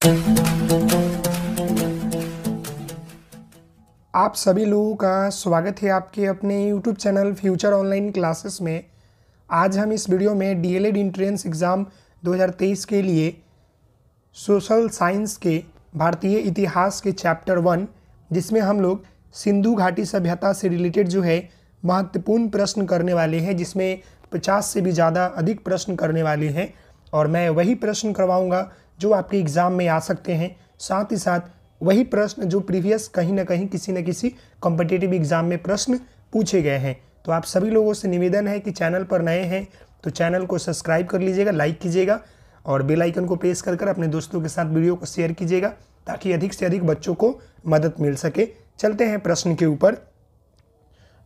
आप सभी लोगों का स्वागत है आपके अपने YouTube channel future online classes में। आज हम इस वीडियो में डी डीएलएड इंट्रेंस एग्ज़ाम 2023 के लिए सोशल साइंस के भारतीय इतिहास के चैप्टर वन जिसमें हम लोग सिंधु घाटी सभ्यता से रिलेटेड जो है, महत्वपूर्ण प्रश्न करने वाले हैं, जिसमें 50 से भी ज़्यादा अधिक प्रश्न करने वाले हैं। और मैं वही प्रश्न करवाऊँगा जो आपके एग्ज़ाम में आ सकते हैं। साथ ही साथ वही प्रश्न जो प्रीवियस कहीं ना कहीं किसी न किसी कॉम्पिटेटिव एग्ज़ाम में प्रश्न पूछे गए हैं। तो आप सभी लोगों से निवेदन है कि चैनल पर नए हैं तो चैनल को सब्सक्राइब कर लीजिएगा, लाइक कीजिएगा और बेल आइकन को प्रेस कर कर अपने दोस्तों के साथ वीडियो को शेयर कीजिएगा ताकि अधिक से अधिक बच्चों को मदद मिल सके। चलते हैं प्रश्न के ऊपर।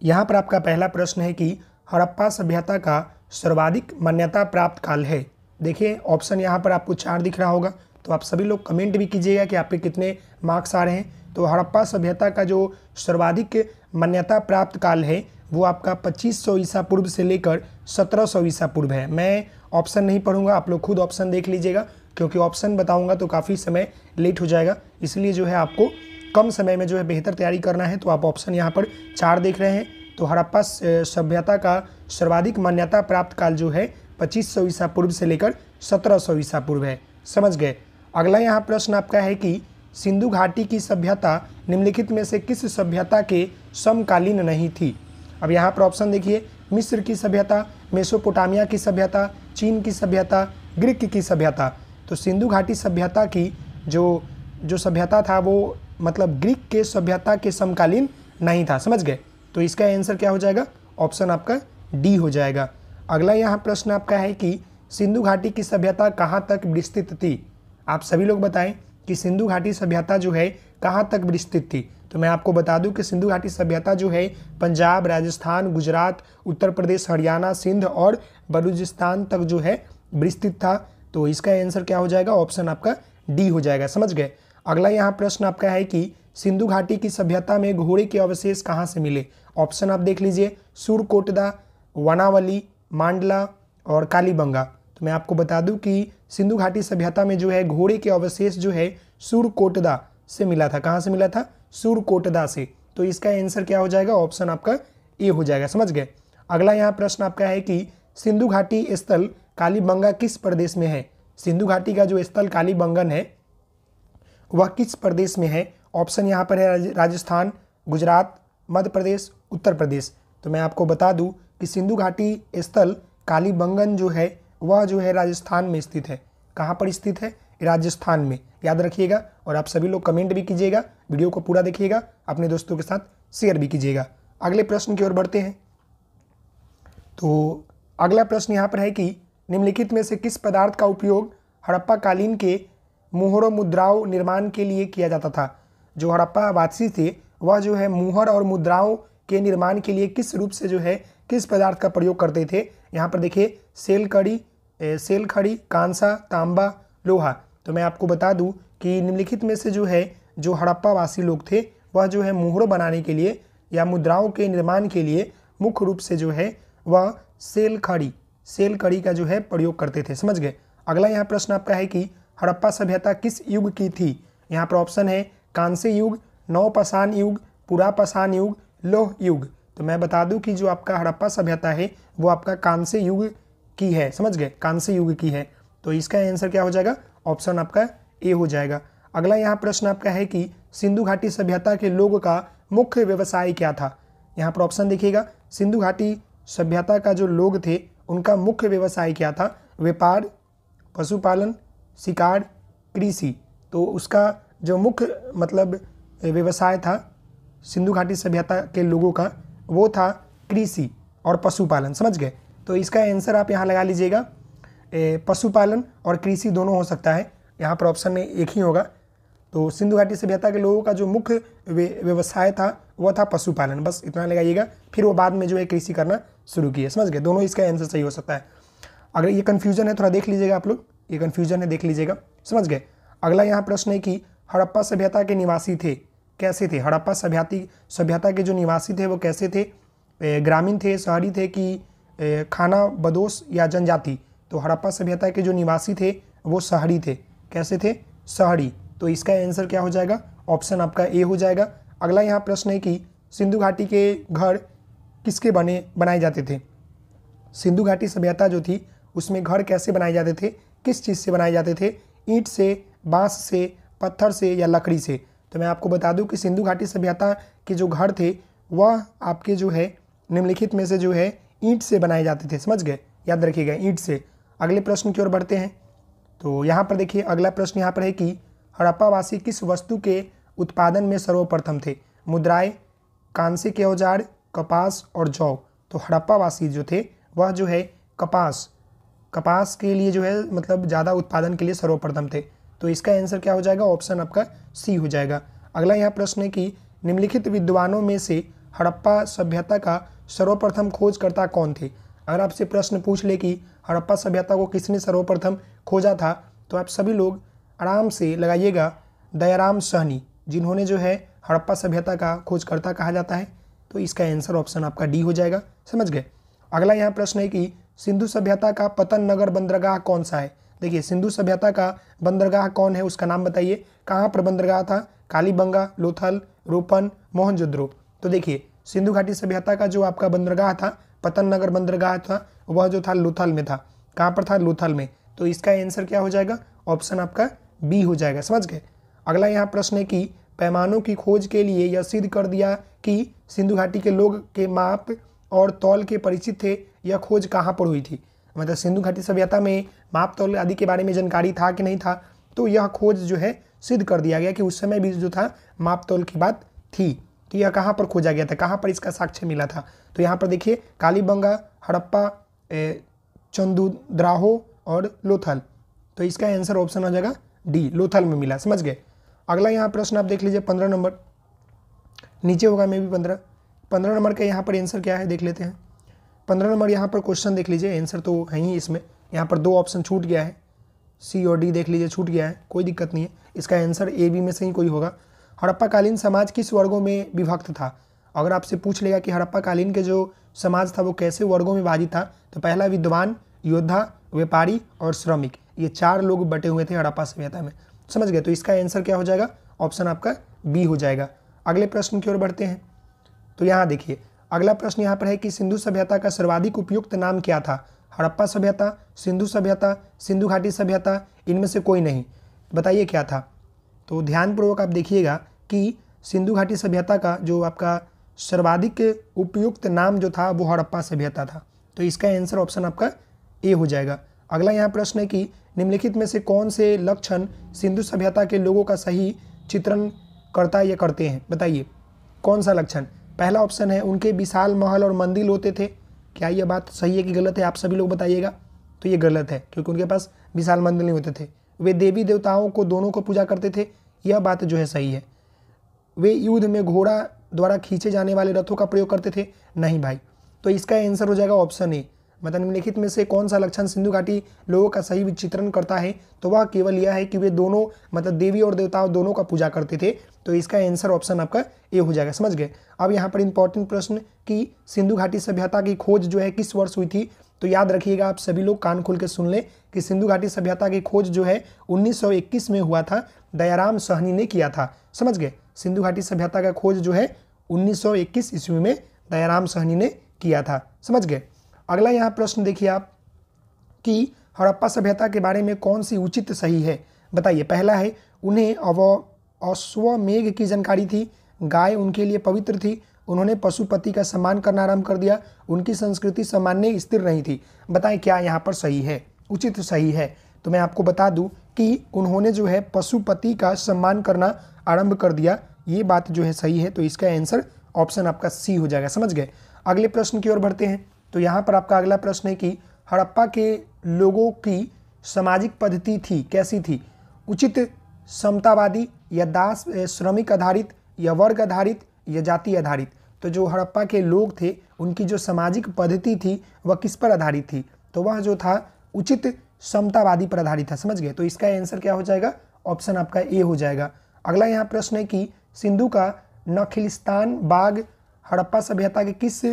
यहाँ पर आपका पहला प्रश्न है कि हड़प्पा सभ्यता का सर्वाधिक मान्यता प्राप्त काल है। देखिए ऑप्शन यहाँ पर आपको चार दिख रहा होगा। तो आप सभी लोग कमेंट भी कीजिएगा कि आपके कितने मार्क्स आ रहे हैं। तो हड़प्पा सभ्यता का जो सर्वाधिक मान्यता प्राप्त काल है, वो आपका 2500 ईसा पूर्व से लेकर 1700 ईसा पूर्व है। मैं ऑप्शन नहीं पढ़ूँगा, आप लोग खुद ऑप्शन देख लीजिएगा, क्योंकि ऑप्शन बताऊँगा तो काफ़ी समय लेट हो जाएगा। इसलिए जो है आपको कम समय में जो है बेहतर तैयारी करना है तो आप ऑप्शन यहाँ पर चार देख रहे हैं। तो हड़प्पा सभ्यता का सर्वाधिक मान्यता प्राप्त काल जो है पच्चीस सौ ईसा पूर्व से लेकर सत्रह सौ ईसा पूर्व है। समझ गए? अगला यहाँ प्रश्न आपका है कि सिंधु घाटी की सभ्यता निम्नलिखित में से किस सभ्यता के समकालीन नहीं थी? अब यहाँ पर ऑप्शन देखिए। मिस्र की सभ्यता, मेसोपोटामिया की सभ्यता, चीन की सभ्यता, ग्रीक की सभ्यता। तो सिंधु घाटी सभ्यता की जो जो सभ्यता था वो मतलब ग्रीक के सभ्यता के समकालीन नहीं था। समझ गए? तो इसका आंसर क्या हो जाएगा? ऑप्शन आपका डी हो जाएगा। अगला यहाँ प्रश्न आपका है कि सिंधु घाटी की सभ्यता कहाँ तक विस्तृत थी? आप सभी लोग बताएँ कि सिंधु घाटी सभ्यता जो है कहाँ तक विस्तृत थी? तो मैं आपको बता दूँ कि सिंधु घाटी सभ्यता जो है पंजाब, राजस्थान, गुजरात, उत्तर प्रदेश, हरियाणा, सिंध और बलूचिस्तान तक जो है विस्तृत था। तो इसका आंसर क्या हो जाएगा? ऑप्शन आपका डी हो जाएगा। समझ गए? अगला यहाँ प्रश्न आपका है कि सिंधु घाटी की सभ्यता में घोड़े के अवशेष कहाँ से मिले? ऑप्शन आप देख लीजिए। सुरकोटदा, वनावली मांडला और कालीबंगा। तो मैं आपको बता दूँ कि सिंधु घाटी सभ्यता में जो है, घोड़े के अवशेष जो है, सुरकोटदा से मिला था। कहाँ से मिला था? सुरकोटदा से। तो इसका आंसर क्या हो जाएगा? ऑप्शन आपका ए हो जाएगा। समझ गए? अगला यहाँ प्रश्न आपका है कि सिंधु घाटी स्थल कालीबंगा किस प्रदेश में है? सिंधु घाटी का जो स्थल कालीबंगन है, वह किस प्रदेश में है? ऑप्शन यहाँ पर है राजस्थान, गुजरात, मध्य प्रदेश, उत्तर प्रदेश। तो मैं आपको बता दूँ कि सिंधु घाटी स्थल कालीबंगन जो है, वह जो है राजस्थान में स्थित है। कहाँ पर स्थित है? राजस्थान में। याद रखिएगा और आप सभी लोग कमेंट भी कीजिएगा वीडियो को पूरा देखिएगा, अपने दोस्तों के साथ शेयर भी कीजिएगा। अगले प्रश्न की ओर बढ़ते हैं। तो अगला प्रश्न यहाँ पर है कि निम्नलिखित में से किस पदार्थ का उपयोग हड़प्पा कालीन के मुहरों मुद्राओं निर्माण के लिए किया जाता था? जो हड़प्पा वासी थे, वह जो है मुहर और मुद्राओं के निर्माण के लिए किस रूप से जो है, किस पदार्थ का प्रयोग करते थे? यहाँ पर देखिए, सेल कड़ी सेल खड़ी, कांसा, तांबा, लोहा। तो मैं आपको बता दूँ कि निम्नलिखित में से जो है, जो हड़प्पा वासी लोग थे, वह जो है मुहरों बनाने के लिए या मुद्राओं के निर्माण के लिए मुख्य रूप से जो है, वह सेल खड़ी, सेल कड़ी का जो है प्रयोग करते थे। समझ गए? अगला यहाँ प्रश्न आपका है कि हड़प्पा सभ्यता किस युग की थी? यहाँ पर ऑप्शन है कांस्य युग नवपाषाण युग पुरापाषाण युग लोह युग। तो मैं बता दूँ कि जो आपका हड़प्पा सभ्यता है, वो आपका कांस्य युग की है। समझ गए? कांस्य युग की है। तो इसका आंसर क्या हो जाएगा? ऑप्शन आपका ए हो जाएगा। अगला यहाँ प्रश्न आपका है कि सिंधु घाटी सभ्यता के लोगों का मुख्य व्यवसाय क्या था? यहाँ पर ऑप्शन देखिएगा। सिंधु घाटी सभ्यता का जो लोग थे, उनका मुख्य व्यवसाय क्या था? व्यापार, पशुपालन, शिकार, कृषि। तो उसका जो मुख्य मतलब व्यवसाय था सिंधु घाटी सभ्यता के लोगों का वो था कृषि और पशुपालन, समझ गए? तो इसका आंसर आप यहाँ लगा लीजिएगा। पशुपालन और कृषि दोनों हो सकता है। यहाँ पर ऑप्शन में एक ही होगा। तो सिंधु घाटी सभ्यता के लोगों का जो मुख्य व्यवसाय था वह था पशुपालन। बस इतना लगाइएगा, फिर वो बाद में जो है कृषि करना शुरू किए। समझ गए? दोनों इसका आंसर सही हो सकता है। अगर ये कन्फ्यूज़न है, थोड़ा देख लीजिएगा आप लोग। ये कन्फ्यूज़न है, देख लीजिएगा। समझ गए? अगला यहाँ प्रश्न है कि हड़प्पा सभ्यता के निवासी थे। कैसे थे? हड़प्पा सभ्यती, सभ्यता के जो निवासी थे, वो कैसे थे? ग्रामीण थे, शहरी थे कि खाना बदोश या जनजाति? तो हड़प्पा सभ्यता के जो निवासी थे, वो शहरी थे। कैसे थे? शहरी। तो इसका आंसर क्या हो जाएगा? ऑप्शन आपका ए हो जाएगा। अगला यहाँ प्रश्न है कि सिंधु घाटी के घर किसके बने, बनाए जाते थे? सिंधु घाटी सभ्यता जो थी, उसमें घर कैसे बनाए जाते थे? किस चीज़ से बनाए जाते थे? ईंट से, बाँस से, पत्थर से या लकड़ी से? तो मैं आपको बता दूँ कि सिंधु घाटी सभ्यता के जो घर थे, वह आपके जो है, निम्नलिखित में से जो है, ईंट से बनाए जाते थे। समझ गए? याद रखिएगा, ईंट से। अगले प्रश्न की ओर बढ़ते हैं। तो यहाँ पर देखिए, अगला प्रश्न यहाँ पर है कि हड़प्पावासी किस वस्तु के उत्पादन में सर्वप्रथम थे? मुद्राएँ कांसे के औज़ार, कपास और जौ। तो हड़प्पावासी जो थे, वह जो है, कपास। कपास के लिए जो है मतलब ज़्यादा उत्पादन के लिए सर्वप्रथम थे। तो इसका आंसर क्या हो जाएगा? ऑप्शन आपका सी हो जाएगा। अगला यहाँ प्रश्न है कि निम्नलिखित विद्वानों में से हड़प्पा सभ्यता का सर्वप्रथम खोजकर्ता कौन थे? अगर आपसे प्रश्न पूछ ले कि हड़प्पा सभ्यता को किसने सर्वप्रथम खोजा था तो आप सभी लोग आराम से लगाइएगा दयाराम सहनी, जिन्होंने जो है हड़प्पा सभ्यता का खोजकर्ता कहा जाता है। तो इसका आंसर ऑप्शन आपका डी हो जाएगा। समझ गए? अगला यहाँ प्रश्न है कि सिंधु सभ्यता का पतन नगर बंदरगाह कौन सा है? देखिए, सिंधु सभ्यता का बंदरगाह कौन है उसका नाम बताइए। कहाँ पर बंदरगाह था? कालीबंगा, लोथल, रोपन मोहनजोद्रो तो देखिए, सिंधु घाटी सभ्यता का जो आपका बंदरगाह था, पतन नगर बंदरगाह था, वह जो था लोथल में था। कहाँ पर था? लोथल में। तो इसका आंसर क्या हो जाएगा? ऑप्शन आपका बी हो जाएगा। समझ गए? अगला यहाँ प्रश्न है कि पैमानों की खोज के लिए यह सिद्ध कर दिया कि सिंधु घाटी के लोग के माप और तौल के परिचित थे यह खोज कहाँ पर हुई थी? मतलब सिंधु घाटी सभ्यता में माप तौल आदि के बारे में जानकारी था कि नहीं था तो यह खोज जो है सिद्ध कर दिया गया कि उस समय भी जो था, माप तौल की बात थी। तो यह कहाँ पर खोजा गया था? कहाँ पर इसका साक्ष्य मिला था? तो यहाँ पर देखिए, कालीबंगा, हड़प्पा चंदुद्राहो और लोथल। तो इसका आंसर ऑप्शन हो जाएगा डी, लोथल में मिला। समझ गए? अगला यहाँ प्रश्न आप देख लीजिए, पंद्रह नंबर। नीचे होगा मे भी पंद्रह। पंद्रह नंबर का यहाँ पर आंसर क्या है? देख लेते हैं। पंद्रह नंबर यहाँ पर क्वेश्चन देख लीजिए आंसर तो है ही इसमें। यहाँ पर दो ऑप्शन छूट गया है। सी और डी देख लीजिए, छूट गया है, कोई दिक्कत नहीं है। इसका आंसर ए बी में से ही कोई होगा। हड़प्पाकालीन समाज किस वर्गों में विभक्त था? अगर आपसे पूछ लेगा कि हड़प्पाकालीन के जो समाज था, वो कैसे वर्गों में बाजी था तो पहला विद्वान, योद्धा, व्यापारी और श्रमिक, ये चार लोग बटे हुए थे हड़प्पा सभ्यता में। समझ गए? तो इसका आंसर क्या हो जाएगा? ऑप्शन आपका बी हो जाएगा। अगले प्रश्न की ओर बढ़ते हैं। तो यहाँ देखिए अगला प्रश्न यहाँ पर है कि सिंधु सभ्यता का सर्वाधिक उपयुक्त नाम क्या था? हड़प्पा सभ्यता, सिंधु सभ्यता, सिंधु घाटी सभ्यता, इनमें से कोई नहीं। बताइए क्या था? तो ध्यानपूर्वक आप देखिएगा कि सिंधु घाटी सभ्यता का जो आपका सर्वाधिक उपयुक्त नाम जो था, वो हड़प्पा सभ्यता था। तो इसका आंसर ऑप्शन आपका ए हो जाएगा। अगला यहाँ प्रश्न है कि निम्नलिखित में से कौन से लक्षण सिंधु सभ्यता के लोगों का सही चित्रण करता या करते हैं? बताइए, कौन सा लक्षण? पहला ऑप्शन है, उनके विशाल महल और मंदिर होते थे। क्या यह बात सही है कि गलत है? आप सभी लोग बताइएगा। तो ये गलत है, क्योंकि उनके पास विशाल मंदिर नहीं होते थे। वे देवी देवताओं को दोनों को पूजा करते थे। यह बात जो है सही है। वे युद्ध में घोड़ा द्वारा खींचे जाने वाले रथों का प्रयोग करते थे। नहीं भाई तो इसका आंसर हो जाएगा ऑप्शन ए मतलब निम्नलिखित में से कौन सा लक्षण सिंधु घाटी लोगों का सही विचित्रण करता है? तो वह केवल यह है कि वे दोनों मतलब देवी और देवताओं दोनों का पूजा करते थे। तो इसका आंसर ऑप्शन आपका ए हो जाएगा, समझ गए? अब यहाँ पर इंपॉर्टेंट प्रश्न कि सिंधु घाटी सभ्यता की खोज जो है किस वर्ष हुई थी? तो याद रखिएगा, आप सभी लोग कान खोल के सुन लें कि सिंधु घाटी सभ्यता की खोज जो है 1921 में हुआ था, दयाराम सहनी ने किया था, समझ गए? सिंधु घाटी सभ्यता का खोज जो है 1921 ईस्वी में दयाराम सहनी ने किया था, समझ गए? अगला यहाँ प्रश्न देखिए आप कि हड़प्पा सभ्यता के बारे में कौन सी उचित सही है? बताइए, पहला है उन्हें अव अश्वमेघ की जानकारी थी। गाय उनके लिए पवित्र थी। उन्होंने पशुपति का सम्मान करना आरंभ कर दिया। उनकी संस्कृति सामान्य स्थिर नहीं थी। बताएँ क्या यहाँ पर सही है? उचित सही है। तो मैं आपको बता दूँ कि उन्होंने जो है पशुपति का सम्मान करना आरंभ कर दिया। ये बात जो है सही है तो इसका आंसर ऑप्शन आपका सी हो जाएगा। समझ गए? अगले प्रश्न की ओर बढ़ते हैं। तो यहाँ पर आपका अगला प्रश्न है कि हड़प्पा के लोगों की सामाजिक पद्धति थी, कैसी थी? उचित, समतावादी या दास श्रमिक आधारित या वर्ग आधारित या जाति आधारित। तो जो हड़प्पा के लोग थे, उनकी जो सामाजिक पद्धति थी, वह किस पर आधारित थी? तो वह जो था, उचित समतावादी पर आधारित था, समझ गए? तो इसका आंसर क्या हो जाएगा? ऑप्शन आपका ए हो जाएगा। अगला यहाँ प्रश्न है कि सिंधु का नखिलिस्तान बाग हड़प्पा सभ्यता के किस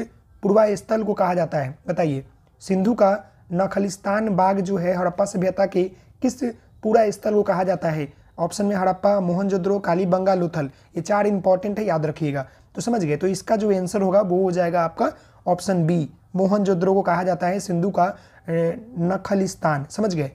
पूर्वा स्थल को कहा जाता है? बताइए। सिंधु का नखलिस्तान बाग जो है, हड़प्पा सभ्यता के किस पूरा स्थल को कहा जाता है? ऑप्शन में हड़प्पा मोहनजोदड़ो कालीबंगा लोथल। ये चार इंपॉर्टेंट है, याद रखिएगा। तो समझ गए? तो इसका जो आंसर होगा, वो हो जाएगा आपका ऑप्शन बी मोहनजोदड़ो को कहा जाता है सिंधु का नखलिस्तान। समझ गए?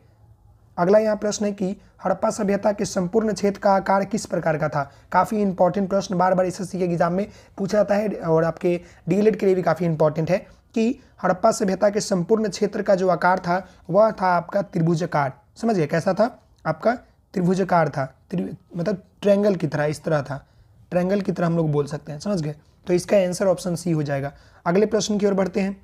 अगला यहाँ प्रश्न है कि हड़प्पा सभ्यता के संपूर्ण क्षेत्र का आकार किस प्रकार का था? काफ़ी इंपॉर्टेंट प्रश्न बार बार एस के एग्ज़ाम में पूछा जाता है और आपके डीएलएड के लिए भी काफ़ी इंपॉर्टेंट है कि हड़प्पा सभ्यता के संपूर्ण क्षेत्र का जो आकार था, वह था आपका त्रिभुजकार समझ गए? कैसा था? आपका त्रिभुजकार था मतलब ट्रैंगल की तरह, इस तरह था। ट्रैंगल की तरह हम लोग बोल सकते हैं, समझ गए? तो इसका आंसर ऑप्शन सी हो जाएगा। अगले प्रश्न की ओर बढ़ते हैं।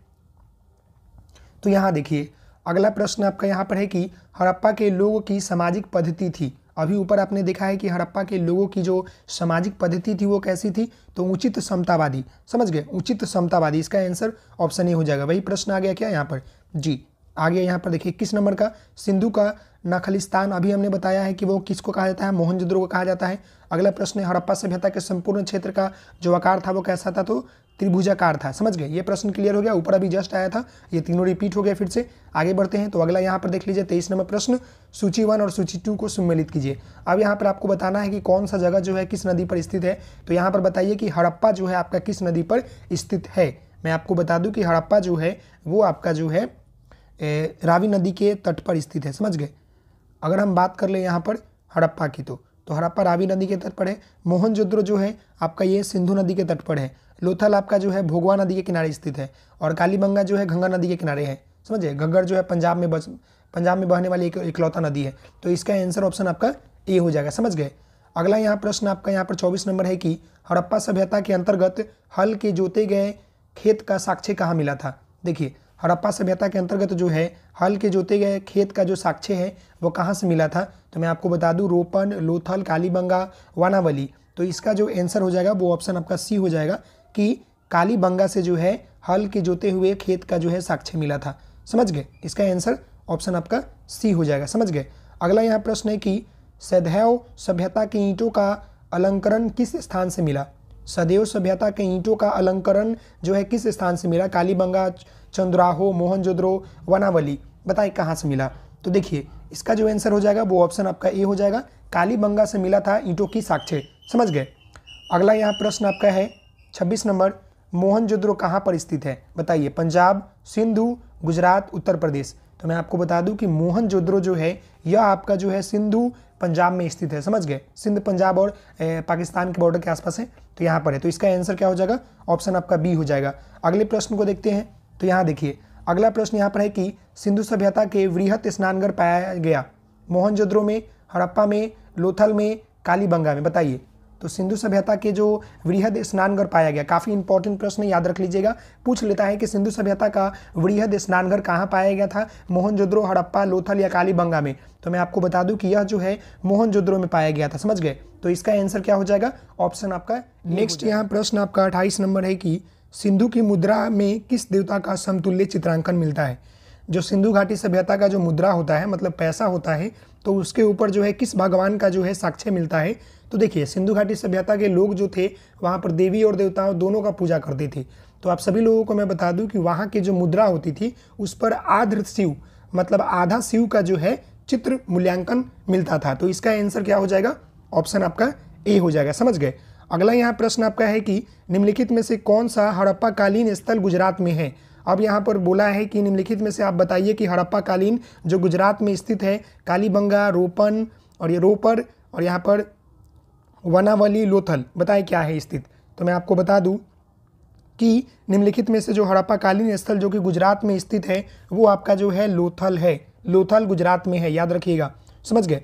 तो यहाँ देखिए, अगला प्रश्न आपका यहाँ पर है कि हड़प्पा के लोगों की सामाजिक पद्धति थी। अभी ऊपर आपने देखा है कि हड़प्पा के लोगों की जो सामाजिक पद्धति थी वो कैसी थी? तो उचित समतावादी, समझ गए? उचित समतावादी, इसका आंसर ऑप्शन ए हो जाएगा। वही प्रश्न आ गया क्या यहाँ पर? जी आगे यहाँ पर देखिए, किस नंबर का? सिंधु का नखलिस्तान, अभी हमने बताया है कि वो किसको कहा जाता है? मोहनजोदड़ो को कहा जाता है। अगला प्रश्न है, हड़प्पा सभ्यता के संपूर्ण क्षेत्र का जो आकार था वो कैसा था? तो त्रिभुजाकार था। समझ गए? ये प्रश्न क्लियर हो गया। ऊपर अभी जस्ट आया था। ये तीनों रिपीट हो गया फिर से। आगे बढ़ते हैं तो अगला यहाँ पर देख लीजिए, तेईस नंबर प्रश्न। सूची वन और सूची टू को सम्मिलित कीजिए। अब यहाँ पर आपको बताना है कि कौन सा जगह जो है किस नदी पर स्थित है? तो यहाँ पर बताइए कि हड़प्पा जो है आपका किस नदी पर स्थित है? मैं आपको बता दूँ कि हड़प्पा जो है, वो आपका जो है रावी नदी के तट पर स्थित है। समझ गए? अगर हम बात कर ले यहाँ पर हड़प्पा की तो तो हड़प्पा रावी नदी के तट पर है, मोहनजोद्रो जो है, आपका ये सिंधु नदी के तट पर है, लोथल आपका जो है भोगवा नदी के किनारे स्थित है, और कालीबंगा जो है गंगा नदी के किनारे है, समझे? घग्गर जो है पंजाब में बस, पंजाब में बहने वाली एक, इकलौता नदी है तो इसका आंसर ऑप्शन आपका ए हो जाएगा, समझ गए? अगला यहाँ प्रश्न आपका यहाँ पर चौबीस नंबर है कि हड़प्पा सभ्यता के अंतर्गत हल के जोते गए खेत का साक्ष्य कहाँ मिला था? देखिए हड़प्पा सभ्यता के अंतर्गत जो है, हल के जोते गए खेत का जो साक्ष्य है, वो कहाँ से मिला था? तो मैं आपको बता दूँ रोपन लोथल, कालीबंगा, वानावली। तो इसका जो आंसर हो जाएगा, वो ऑप्शन आपका सी हो जाएगा कि कालीबंगा से जो है, हल के जोते हुए खेत का जो है साक्ष्य मिला था। समझ गए? इसका आंसर ऑप्शन आपका सी हो जाएगा। समझ गए? अगला यहाँ प्रश्न है कि सदैव सभ्यता के ईंटों का अलंकरण किस स्थान से मिला? सदैव सभ्यता के ईंटों का अलंकरण जो है किस स्थान से मिला? कालीबंगा, चंद्राहो मोहनजोद्रो वनावली। बताइए कहाँ से मिला? तो देखिए, इसका जो आंसर हो जाएगा, वो ऑप्शन आपका ए हो जाएगा। कालीबंगा से मिला था ईंटों की साक्ष्य। समझ गए? अगला यहाँ प्रश्न आपका है, छब्बीस नंबर मोहनजोद्रो कहाँ पर स्थित है? बताइए, पंजाब, सिंधु, गुजरात, उत्तर प्रदेश। तो मैं आपको बता दूँ कि मोहनजोद्रो जो है, यह आपका जो है सिंधु पंजाब में स्थित है, समझ गए? सिंध, पंजाब और पाकिस्तान के बॉर्डर के आसपास है तो यहाँ पर है। तो इसका आंसर क्या हो जाएगा? ऑप्शन आपका बी हो जाएगा। अगले प्रश्न को देखते हैं। तो यहाँ देखिए, अगला प्रश्न यहाँ पर है कि सिंधु सभ्यता के वृहत स्नानगर पाया गया मोहनजोद्रो में, हड़प्पा में, लोथल में, कालीबंगा में, बताइए। तो सिंधु सभ्यता के जो वृहद स्नानघर पाया गया काफ़ी इंपॉर्टेंट प्रश्न याद रख लीजिएगा। पूछ लेता है कि सिंधु सभ्यता का वृहद स्नानघर कहाँ पाया गया था? मोहनजोद्रो हड़प्पा लोथल या कालीबंगा में? तो मैं आपको बता दूँ कि यह जो है मोहनजोद्रो में पाया गया था समझ गए? तो इसका आंसर क्या हो जाएगा? ऑप्शन आपका नेक्स्ट यहाँ प्रश्न आपका अट्ठाईस नंबर है कि सिंधु की मुद्रा में किस देवता का समतुल्य चित्रांकन मिलता है? जो सिंधु घाटी सभ्यता का जो मुद्रा होता है मतलब पैसा होता है तो उसके ऊपर जो है, किस भगवान का जो है साक्ष्य मिलता है? तो देखिए, सिंधु घाटी सभ्यता के लोग जो थे, वहाँ पर देवी और देवताओं दोनों का पूजा करते थे। तो आप सभी लोगों को मैं बता दूँ कि वहाँ की जो मुद्रा होती थी, उस पर आध्र शिव मतलब आधा शिव का जो है चित्र मूल्यांकन मिलता था। तो इसका आंसर क्या हो जाएगा? ऑप्शन आपका ए हो जाएगा। समझ गए? अगला यहाँ प्रश्न आपका है कि निम्नलिखित में से कौन सा हड़प्पा कालीन स्थल गुजरात में है? अब यहाँ पर बोला है कि निम्नलिखित में से आप बताइए कि हड़प्पा कालीन जो गुजरात में स्थित है, कालीबंगा, रोपन और ये रोपर और यहाँ पर वनावली, लोथल, बताए क्या है स्थित? तो मैं आपको बता दूँ कि निम्नलिखित में से जो हड़प्पा कालीन स्थल जो कि गुजरात में स्थित है, वो आपका जो है लोथल है। लोथल गुजरात में है, याद रखिएगा। समझ गए?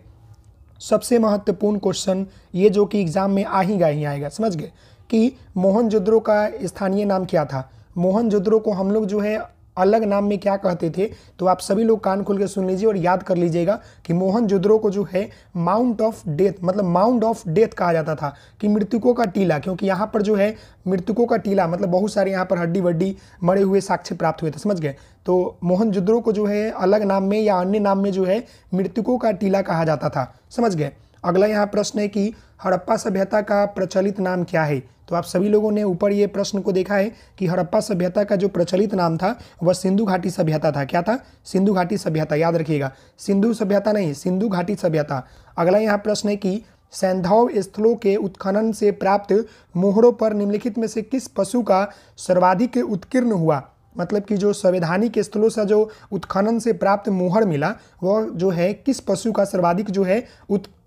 सबसे महत्वपूर्ण क्वेश्चन ये जो कि एग्ज़ाम में आ ही गा ही आएगा। समझ गए? कि मोहनजोद्रो का स्थानीय नाम क्या था? मोहनजोद्रो को हम लोग जो है अलग नाम में क्या कहते थे तो आप सभी लोग कान खोल के सुन लीजिए और याद कर लीजिएगा कि मोहन जोद्रो को जो है माउंट ऑफ़ डेथ मतलब माउंट ऑफ़ डेथ कहा जाता था, कि मृतकों का टीला, क्योंकि यहाँ पर जो है मृतकों का टीला मतलब बहुत सारे यहाँ पर हड्डी वड्डी मरे हुए साक्ष्य प्राप्त हुए थे, समझ गए? तो मोहन जोद्रो को जो है अलग नाम में या अन्य नाम में जो है मृतकों का टीला कहा जाता था, समझ गए? अगला यहाँ प्रश्न है कि हड़प्पा सभ्यता का प्रचलित नाम क्या है? तो आप सभी लोगों ने ऊपर ये प्रश्न को देखा है कि हड़प्पा सभ्यता का जो प्रचलित नाम था, वह सिंधु घाटी सभ्यता था। क्या था? सिंधु घाटी सभ्यता, याद रखिएगा। सिंधु सभ्यता नहीं, सिंधु घाटी सभ्यता। अगला यहाँ प्रश्न है कि सैंधव स्थलों के उत्खनन से प्राप्त मोहरों पर निम्नलिखित में से किस पशु का सर्वाधिक उत्कीर्ण हुआ? मतलब कि जो संवैधानिक स्थलों से जो उत्खनन से प्राप्त मोहर मिला, वह जो है, किस पशु का सर्वाधिक जो है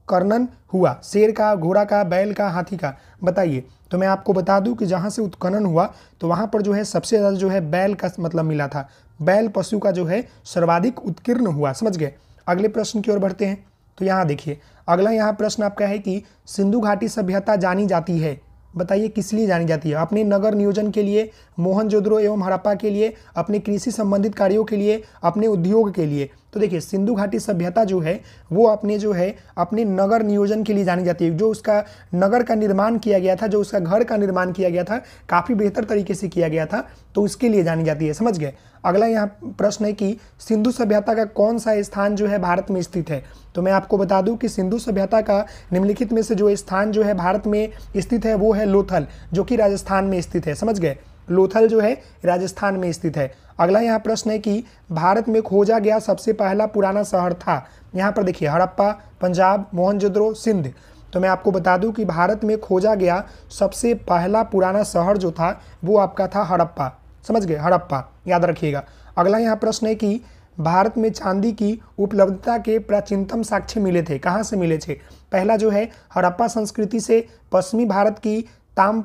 उत्कर्णन हुआ, शेर का, घोड़ा का, बैल का, हाथी का। बताइए तो मैं आपको बता दूँ कि जहाँ से उत्खनन हुआ तो वहाँ पर जो है सबसे ज़्यादा जो है बैल का मतलब मिला था। बैल पशु का जो है सर्वाधिक उत्कीर्ण हुआ, समझ गए? अगले प्रश्न की ओर बढ़ते हैं। तो यहाँ देखिए, अगला यहाँ प्रश्न आपका है कि सिंधु घाटी सभ्यता जानी जाती है। बताइए, किस लिए जानी जाती है? अपने नगर नियोजन के लिए, मोहनजोदड़ो एवं हड़प्पा के लिए, अपने कृषि संबंधित कार्यों के लिए, अपने उद्योग के लिए। तो देखिए, सिंधु घाटी सभ्यता जो है, वो अपने जो है, अपने नगर नियोजन के लिए जानी जाती है। जो उसका नगर का निर्माण किया गया था, जो उसका घर का निर्माण किया गया था, काफ़ी बेहतर तरीके से किया गया था तो उसके लिए जानी जाती है। समझ गए? अगला यहाँ प्रश्न है कि सिंधु सभ्यता का कौन सा स्थान जो है भारत में स्थित है? तो मैं आपको बता दूँ कि सिंधु सभ्यता का निम्नलिखित में से जो स्थान जो है भारत में स्थित है, वो है लोथल, जो कि राजस्थान में स्थित है। समझ गए? लोथल जो है, राजस्थान में स्थित है। अगला यहाँ प्रश्न है कि भारत में खोजा गया सबसे पहला पुराना शहर था। यहाँ पर देखिए, हड़प्पा, पंजाब मोहनजोदड़ो सिंध। तो मैं आपको बता दूँ कि भारत में खोजा गया सबसे पहला पुराना शहर जो था, वो आपका था हड़प्पा। समझ गए? हड़प्पा। याद रखिएगा। अगला यहाँ प्रश्न है कि भारत में चांदी की उपलब्धता के प्राचीनतम साक्ष्य मिले थे। कहाँ से मिले थे? पहला जो है, हड़प्पा संस्कृति से पश्चिमी भारत की ताम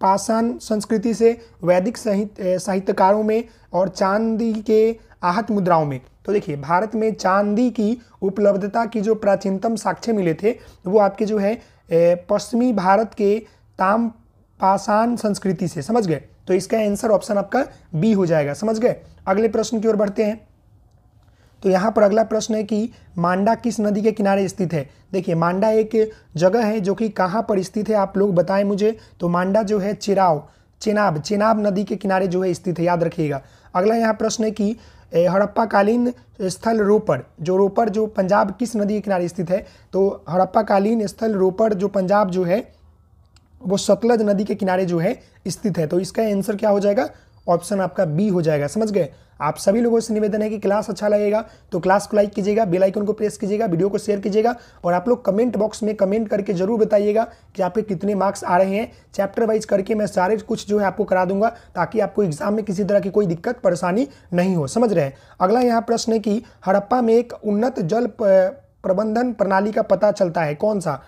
पाषाण संस्कृति से वैदिक साहित्य साहित्यकारों में और चांदी के आहत मुद्राओं में। तो देखिए, भारत में चांदी की उपलब्धता की जो प्राचीनतम साक्ष्य मिले थे, वो आपके जो है पश्चिमी भारत के ताम पाषाण संस्कृति से। समझ गए? तो इसका आंसर ऑप्शन आपका बी हो जाएगा। समझ गए? अगले प्रश्न की ओर बढ़ते हैं। तो यहाँ पर अगला प्रश्न है कि मांडा किस नदी के किनारे स्थित है? देखिए, मांडा एक जगह है जो कि कहाँ पर स्थित है, आप लोग बताएँ मुझे। तो मांडा जो है चिराव, चेनाब चेनाब नदी के किनारे जो है स्थित है, याद रखिएगा। अगला यहाँ प्रश्न है कि हड़प्पा कालीन स्थल रोपड़, जो रोपड़ जो पंजाब किस नदी के किनारे स्थित है? तो हड़प्पा कालीन स्थल रोपड़ जो पंजाब जो है, वो सतलज नदी के किनारे जो है स्थित है। तो इसका आंसर क्या हो जाएगा? ऑप्शन आपका बी हो जाएगा। समझ गए? आप सभी लोगों से निवेदन है कि क्लास अच्छा लगेगा तो क्लास को लाइक कीजिएगा, बेल आइकन को प्रेस कीजिएगा, वीडियो को शेयर कीजिएगा, और आप लोग कमेंट बॉक्स में कमेंट करके ज़रूर बताइएगा कि आपके कितने मार्क्स आ रहे हैं। चैप्टर वाइज करके मैं सारे कुछ जो है आपको करा दूँगा, ताकि आपको एग्ज़ाम में किसी तरह की कोई दिक्कत, परेशानी नहीं हो। समझ रहे अगला यहाँ प्रश्न है कि हड़प्पा में एक उन्नत जल प्रबंधन प्रणाली का पता चलता है, कौन सा?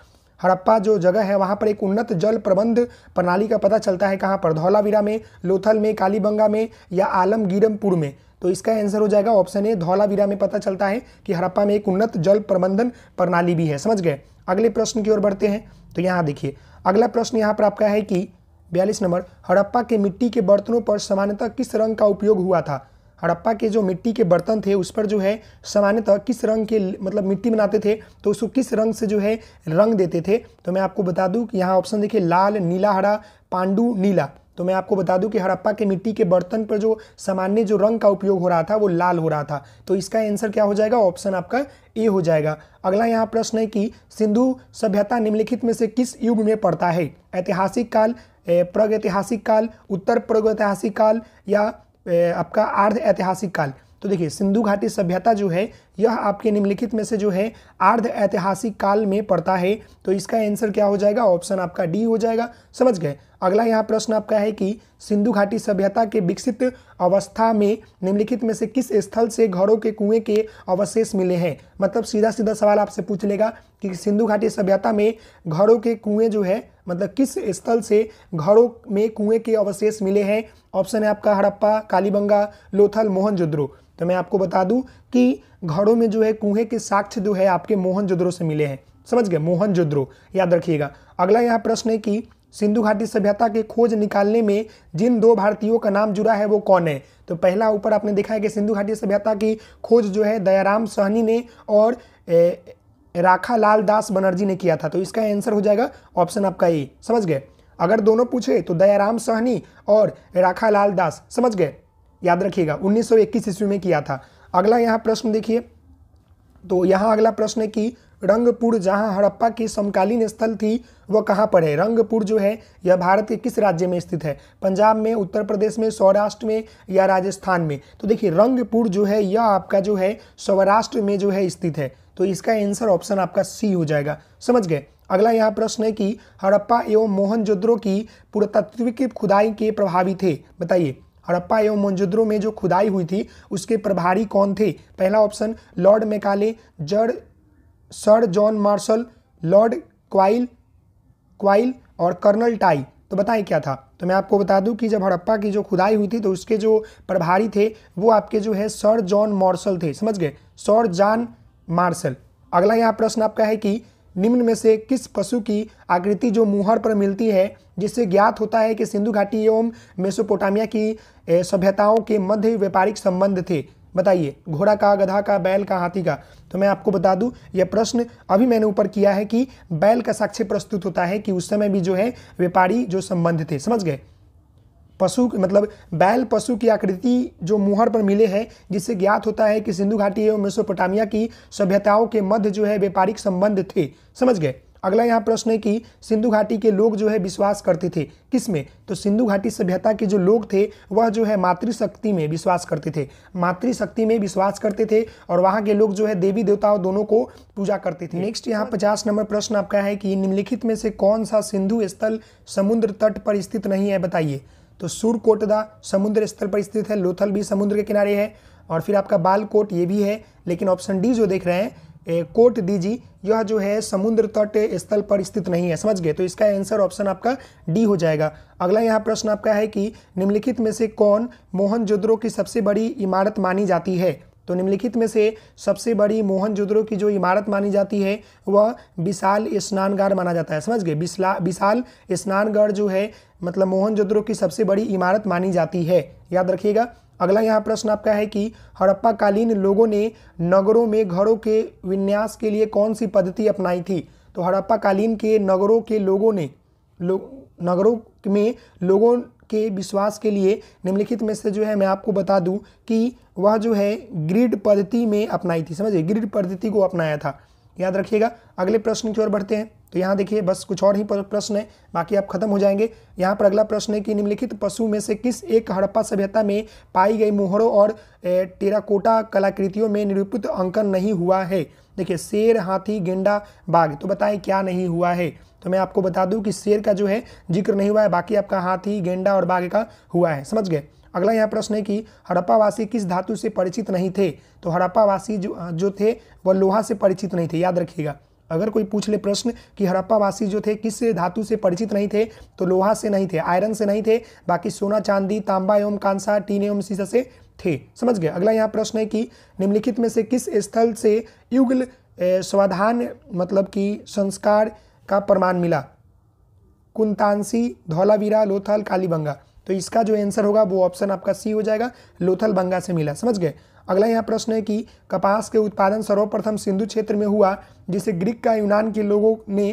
हड़प्पा जो जगह है, वहाँ पर एक उन्नत जल प्रबंध प्रणाली का पता चलता है कहाँ पर? धौलावीरा में, लोथल में, कालीबंगा में या आलमगीरमपुर में? तो इसका आंसर हो जाएगा ऑप्शन ए धौलावीरा में पता चलता है कि हड़प्पा में एक उन्नत जल प्रबंधन प्रणाली भी है। समझ गए? अगले प्रश्न की ओर बढ़ते हैं। तो यहाँ देखिए, अगला प्रश्न यहाँ पर आपका है कि बयालीस नंबर, हड़प्पा के मिट्टी के बर्तनों पर सामान्यतः किस रंग का उपयोग हुआ था? हड़प्पा के जो मिट्टी के बर्तन थे, उस पर जो है सामान्यतः किस रंग के मतलब मिट्टी बनाते थे तो उसको किस रंग से जो है रंग देते थे तो मैं आपको बता दूँ कि यहाँ ऑप्शन देखिए, लाल, नीला, हरा, पांडु, नीला। तो मैं आपको बता दूँ कि हड़प्पा के मिट्टी के बर्तन पर जो सामान्य जो रंग का उपयोग हो रहा था, वो लाल हो रहा था। तो इसका आंसर क्या हो जाएगा? ऑप्शन आपका ए हो जाएगा। अगला यहाँ प्रश्न है कि सिंधु सभ्यता निम्नलिखित में से किस युग में पड़ता है? ऐतिहासिक काल प्रग ऐतिहासिक काल, उत्तर प्रग ऐतिहासिक काल या आपका आर्ध ऐतिहासिक काल। तो देखिए, सिंधु घाटी सभ्यता जो है, यह आपके निम्नलिखित में से जो है, आर्ध ऐतिहासिक काल में पड़ता है। तो इसका आंसर क्या हो जाएगा? ऑप्शन आपका डी हो जाएगा। समझ गए? अगला यहाँ प्रश्न आपका है कि सिंधु घाटी सभ्यता के विकसित अवस्था में निम्नलिखित में से किस स्थल से घरों के कुएँ के अवशेष मिले हैं? मतलब सीधा सीधा सवाल आपसे पूछ लेगा कि सिंधु घाटी सभ्यता में घरों के कुएँ जो है मतलब किस स्थल से घरों में कुएँ के अवशेष मिले हैं? ऑप्शन है आपका हड़प्पा, कालीबंगा, लोथल, मोहनजोदड़ो। तो मैं आपको बता दूँ कि घरों में जो है, कुएँ के साक्ष्य जो है, आपके मोहनजोदड़ो से मिले हैं। समझ गए? मोहनजोदड़ो, याद रखिएगा। अगला यहाँ प्रश्न है कि सिंधु घाटी सभ्यता के खोज निकालने में जिन दो भारतीयों का नाम जुड़ा है, वो कौन है? तो पहला ऊपर आपने देखा है कि सिंधु घाटी सभ्यता की खोज जो है, दयाराम सहनी ने और राखा लाल दास बनर्जी ने किया था। तो इसका आंसर हो जाएगा ऑप्शन आपका ए समझ गए? अगर दोनों पूछे तो दयाराम सहनी और राखा लाल दास समझ गए? याद रखिएगा 1921 ईस्वी में किया था। अगला यहाँ प्रश्न देखिए। तो यहाँ अगला प्रश्न है कि रंगपुर जहाँ हड़प्पा की समकालीन स्थल थी, वह कहाँ पर है? रंगपुर जो है, यह भारत के किस राज्य में स्थित है? पंजाब में, उत्तर प्रदेश में, सौराष्ट्र में या राजस्थान में? तो देखिए, रंगपुर जो है, यह आपका जो है, सौराष्ट्र में जो है स्थित है। तो इसका आंसर ऑप्शन आपका सी हो जाएगा। समझ गए? अगला यहाँ प्रश्न है कि हड़प्पा एवं मोहनजोद्रो की पुरातत्विक खुदाई के प्रभावी थे। बताइए, हड़प्पा एवं मोहनजोद्रो में जो खुदाई हुई थी, उसके प्रभारी कौन थे? पहला ऑप्शन लॉर्ड मेकाले, जड़, सर जॉन मार्शल, लॉर्ड क्वाइल क्वाइल और कर्नल टाई। तो बताएँ क्या था? तो मैं आपको बता दूँ कि जब हड़प्पा की जो खुदाई हुई थी तो उसके जो प्रभारी थे, वो आपके जो है सर जॉन मार्शल थे। समझ गए? Sir John Marshall. अगला यहाँ प्रश्न आपका है कि निम्न में से किस पशु की आकृति जो मुहर पर मिलती है, जिससे ज्ञात होता है कि सिंधु घाटी एवं मेसोपोटामिया की सभ्यताओं के मध्य व्यापारिक संबंध थे? बताइए, घोड़ा का, गधा का, बैल का, हाथी का। तो मैं आपको बता दूँ, यह प्रश्न अभी मैंने ऊपर किया है कि बैल का साक्ष्य प्रस्तुत होता है कि उस समय भी जो है व्यापारी जो संबंध थे। समझ गए? पशु मतलब बैल पशु की आकृति जो मुहर पर मिले हैं, जिससे ज्ञात होता है कि सिंधु घाटी एवं मेसोपोटामिया की सभ्यताओं के मध्य जो है व्यापारिक संबंध थे। समझ गए? अगला यहाँ प्रश्न है कि सिंधु घाटी के लोग जो है विश्वास करते थे। किसमें? तो सिंधु घाटी सभ्यता के जो लोग थे, वह जो है मातृशक्ति में विश्वास करते थे। मातृशक्ति में विश्वास करते थे और वहाँ के लोग जो है देवी देवताओं दोनों को पूजा करते थे। नेक्स्ट यहाँ पचास नंबर प्रश्न आपका है कि निम्नलिखित में से कौन सा सिंधु स्थल समुद्र तट पर स्थित नहीं है, बताइए। तो सुरकोटदा समुद्र स्थल पर स्थित है लोथल भी समुद्र के किनारे है और फिर आपका बालकोट ये भी है लेकिन ऑप्शन डी जो देख रहे हैं ए, कोट डीजी यह जो है समुद्र तट स्थल पर स्थित नहीं है समझ गए? तो इसका आंसर ऑप्शन आपका डी हो जाएगा। अगला यहाँ प्रश्न आपका है कि निम्नलिखित में से कौन मोहनजोदड़ो की सबसे बड़ी इमारत मानी जाती है? तो निम्नलिखित में से सबसे बड़ी मोहनजोदड़ो की जो इमारत मानी जाती है वह विशाल स्नानगार माना जाता है। समझ गए? विशाल स्नानगढ़ जो है मतलब मोहनजोदड़ो की सबसे बड़ी इमारत मानी जाती है। याद रखिएगा अगला यहाँ प्रश्न आपका है कि हड़प्पा कालीन लोगों ने नगरों में घरों के विन्यास के लिए कौन सी पद्धति अपनाई थी? तो हड़प्पा कालीन के नगरों के लोगों ने लो, नगरों में लोगों के विश्वास के लिए निम्नलिखित में से जो है मैं आपको बता दूँ कि वह जो है ग्रिड पद्धति में अपनाई थी। समझिए, ग्रिड पद्धति को अपनाया था। याद रखिएगा, अगले प्रश्न की ओर बढ़ते हैं। तो यहाँ देखिए, बस कुछ और ही प्रश्न है, बाकी आप खत्म हो जाएँगे। यहाँ पर अगला प्रश्न है कि निम्नलिखित पशु में से किस एक हड़प्पा सभ्यता में पाई गई मोहरों और टेराकोटा कलाकृतियों में निरूपित अंकन नहीं हुआ है? देखिए, शेर, हाथी, गेंडा, बाघ तो बताएँ क्या नहीं हुआ है? तो मैं आपको बता दूँ कि शेर का जो है ज़िक्र नहीं हुआ है, बाकी आपका हाथी, गेंडा और बाघ का हुआ है। समझ गए? अगला यहाँ प्रश्न है कि हड़प्पावासी किस धातु से परिचित नहीं थे? तो हड़प्पावासी जो जो थे, वह लोहा से परिचित नहीं थे। याद रखिएगा। अगर कोई पूछ ले प्रश्न कि हड़प्पावासी जो थे, किस धातु से परिचित नहीं थे? तो लोहा से नहीं थे, आयरन से नहीं थे, बाकी सोना, चांदी, तांबा एवं कांसा, टीन एवं शीशा से थे। समझ गए? अगला यहाँ प्रश्न है कि निम्नलिखित में से किस स्थल से युगल स्वाधान मतलब कि संस्कार का प्रमाण मिला। कुंतांसी धौलावीरा लोथल कालीबंगा। तो इसका जो आंसर होगा वो ऑप्शन आपका सी हो जाएगा लोथल बंगा से मिला। समझ गए? अगला यहाँ प्रश्न है कि कपास के उत्पादन सर्वप्रथम सिंधु क्षेत्र में हुआ जिसे ग्रीक का यूनान के लोगों ने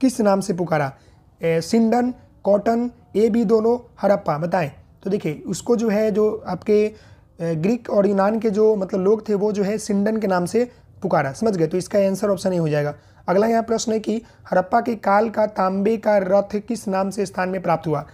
किस नाम से पुकारा? ए, सिंडन कॉटन ए बी दोनों हड़प्पा बताएँ। तो देखिए उसको जो है जो आपके ग्रीक और यूनान के जो मतलब लोग थे वो जो है सिंडन के नाम से पुकारा। समझ गए? तो इसका आंसर ऑप्शन ही हो जाएगा। अगला यहाँ प्रश्न है कि हड़प्पा के काल का तांबे का रथ किस नाम से स्थान में प्राप्त हुआ?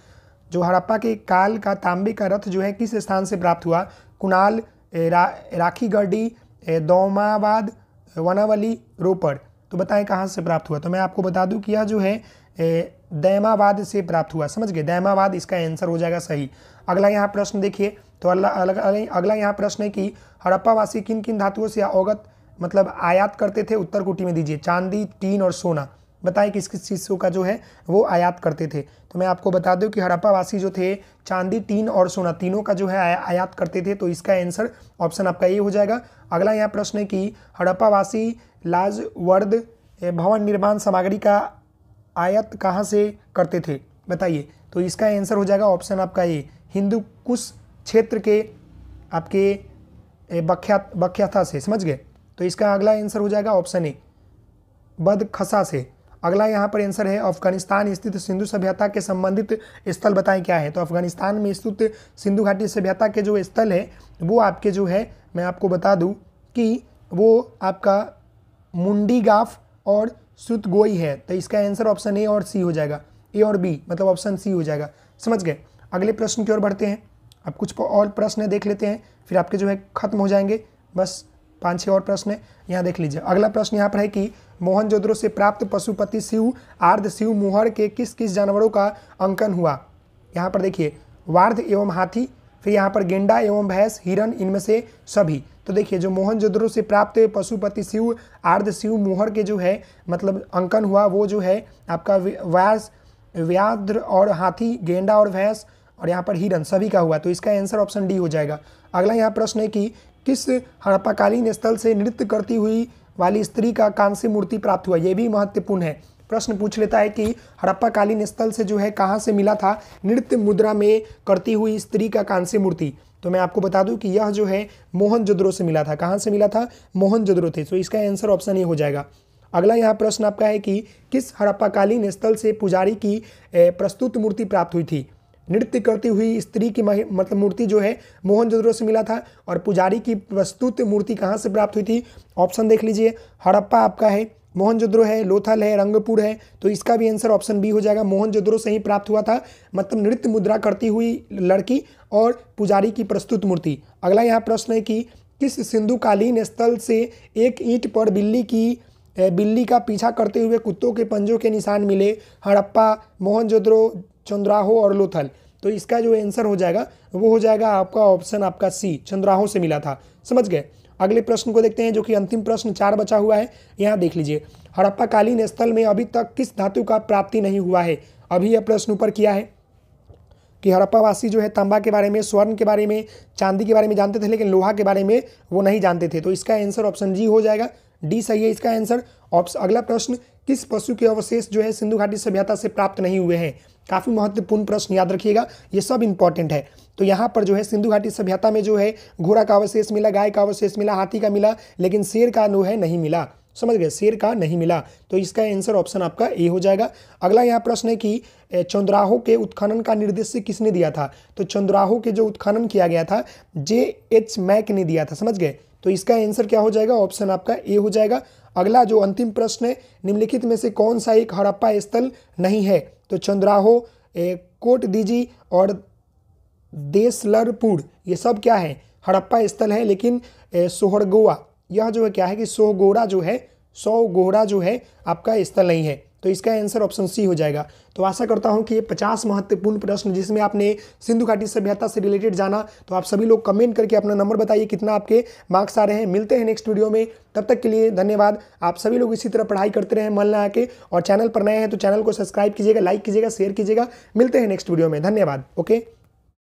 जो हड़प्पा के काल का तांबे का रथ जो है किस स्थान से प्राप्त हुआ? कुणाल रा, राखी गढ़ी दौमाबाद वनावली रोपड़। तो बताएँ कहाँ से प्राप्त हुआ? तो मैं आपको बता दूँ कि यह जो है दैमाबाद से प्राप्त हुआ। समझ गए? दैमाबाद इसका आंसर हो जाएगा सही। अगला यहाँ प्रश्न देखिए। तो अगला अगला यहाँ प्रश्न है कि हड़प्पावासी किन किन धातुओं से अवगत मतलब आयात करते थे उत्तर कुटी में दीजिए, चांदी, टीन और सोना। बताएँ किस किस चीज़ों का जो है, वो आयात करते थे। तो मैं आपको बता दूँ कि हड़प्पावासी जो थे, चांदी, टीन और सोना तीनों का जो है आयात करते थे तो इसका आंसर ऑप्शन आपका ये हो जाएगा। अगला यहाँ प्रश्न है कि हड़प्पावासी लाज वर्द भवन निर्माण सामग्री का आयात कहाँ से करते थे? बताइए। तो इसका आंसर हो जाएगा ऑप्शन आपका ये, हिंदू कुश क्षेत्र के आपके बख्या, बख्याथा से। समझ गए? तो इसका अगला आंसर हो जाएगा ऑप्शन ए बद खसा से। अगला यहाँ पर आंसर है, अफ़गानिस्तान स्थित सिंधु सभ्यता के संबंधित स्थल बताएँ क्या है? तो अफ़गानिस्तान में स्थित सिंधु घाटी सभ्यता के जो स्थल है, वो आपके जो है, मैं आपको बता दूँ कि वो आपका मुंडी गाफ और सुतगोई है। तो इसका आंसर ऑप्शन ए और सी हो जाएगा। ए और बी मतलब ऑप्शन सी हो जाएगा। समझ गए? अगले प्रश्न की ओर बढ़ते हैं। अब कुछ और प्रश्न देख लेते हैं, फिर आपके जो है, खत्म हो जाएँगे। बस पाँच छः और प्रश्न है, यहाँ देख लीजिए। अगला प्रश्न यहाँ पर है कि मोहनजोदड़ो से प्राप्त पशुपति शिव आर्ध शिव, मुहर के किस किस जानवरों का अंकन हुआ? यहाँ पर देखिए, वार्ध एवं हाथी, फिर यहाँ पर गेंडा एवं भैंस, हिरन, इनमें से सभी। तो देखिए, जो मोहनजोदड़ो से प्राप्त पशुपति शिव आर्ध शिव, मुहर के जो है मतलब अंकन हुआ, वो जो है आपका व्यास, व्याद्र और हाथी, गेंडा और भैंस और यहाँ पर हिरन, सभी का हुआ। तो इसका आंसर ऑप्शन डी हो जाएगा। अगला यहाँ प्रश्न है कि किस हड़प्पाकालीन स्थल से नृत्य करती हुई वाली स्त्री का कांस्य मूर्ति प्राप्त हुआ? ये भी महत्वपूर्ण है। प्रश्न पूछ लेता है कि हड़प्पा कालीन स्थल से जो है कहाँ से मिला था? नृत्य मुद्रा में करती हुई स्त्री का कांस्य मूर्ति। तो मैं आपको बता दूँ कि यह जो है मोहन से मिला था। कहाँ से मिला था? मोहन थे। तो इसका आंसर ऑप्शन ये हो जाएगा। अगला यहाँ प्रश्न आपका है कि किस हड़प्पाकालीन स्थल से पुजारी की प्रस्तुत मूर्ति प्राप्त हुई थी? नृत्य करती हुई स्त्री की मतलब मूर्ति जो है मोहनजोदड़ो से मिला था और पुजारी की प्रस्तुत मूर्ति कहाँ से प्राप्त हुई थी? ऑप्शन देख लीजिए। हड़प्पा आपका है मोहनजोदड़ो है, लोथल है, रंगपुर है तो इसका भी आंसर ऑप्शन बी हो जाएगा। मोहनजोदड़ो से ही प्राप्त हुआ था मतलब नृत्य मुद्रा करती हुई लड़की और पुजारी की प्रस्तुत मूर्ति। अगला यहाँ प्रश्न है कि किस सिंधुकालीन स्थल से एक ईंट पर बिल्ली की बिल्ली का पीछा करते हुए कुत्तों के पंजों के निशान मिले? हड़प्पा मोहनजोदड़ो चंद्राहो और लोथल। तो इसका जो आंसर हो जाएगा, वो हो जाएगा आपका ऑप्शन आपका सी चंद्राहो से मिला था। समझ गए? अगले प्रश्न को देखते हैं, जो कि अंतिम प्रश्न चार बचा हुआ है। यहाँ देख लीजिए हड़प्पा कालीन स्थल में अभी तक किस धातु का प्राप्ति नहीं हुआ है? अभी यह प्रश्न ऊपर किया है कि हड़प्पावासी जो है तांबा के बारे में, स्वर्ण के बारे में, चांदी के बारे में जानते थे, लेकिन लोहा के बारे में वो नहीं जानते थे। तो इसका आंसर ऑप्शन जी हो जाएगा। डी सही है इसका आंसर ऑप्शन अगला प्रश्न, किस पशु के अवशेष जो है सिंधु घाटी सभ्यता से प्राप्त नहीं हुए हैं? काफ़ी महत्वपूर्ण प्रश्न याद रखिएगा, ये सब इंपॉर्टेंट है। तो यहाँ पर जो है, सिंधु घाटी सभ्यता में जो है, घोड़ा का अवशेष मिला, गाय का अवशेष मिला, हाथी का मिला, लेकिन शेर का जो है नहीं मिला। समझ गए? शेर का नहीं मिला। तो इसका आंसर ऑप्शन आपका ए हो जाएगा। अगला यहाँ प्रश्न है कि चंद्राहो के उत्खनन का निर्देश किसने दिया था? तो चंद्राहो के जो उत्खनन किया गया था, जे एच मैक ने दिया था। समझ गए? तो इसका आंसर क्या हो जाएगा? ऑप्शन आपका ए हो जाएगा। अगला जो अंतिम प्रश्न है, निम्नलिखित में से कौन सा एक हड़प्पा स्थल नहीं है? तो चंद्राहो कोट दीजी और देसलरपुर, ये सब क्या है? हड़प्पा स्थल है, लेकिन सोहरगोवा। यह जो है, क्या है कि सोहगोरा जो है सौ गोरा जो है, आपका स्थल नहीं है। तो इसका आंसर ऑप्शन सी हो जाएगा। तो आशा करता हूँ कि ये पचास महत्वपूर्ण प्रश्न जिसमें आपने सिंधु घाटी सभ्यता से रिलेटेड जाना तो आप सभी लोग कमेंट करके अपना नंबर बताइए कितना आपके मार्क्स आ रहे हैं। मिलते हैं नेक्स्ट वीडियो में। तब तक के लिए धन्यवाद। आप सभी लोग इसी तरह पढ़ाई करते रहें, मन लगा के। और चैनल पर नए हैं तो चैनल को सब्सक्राइब कीजिएगा लाइक कीजिएगा शेयर कीजिएगा। मिलते हैं नेक्स्ट वीडियो में। धन्यवाद। ओके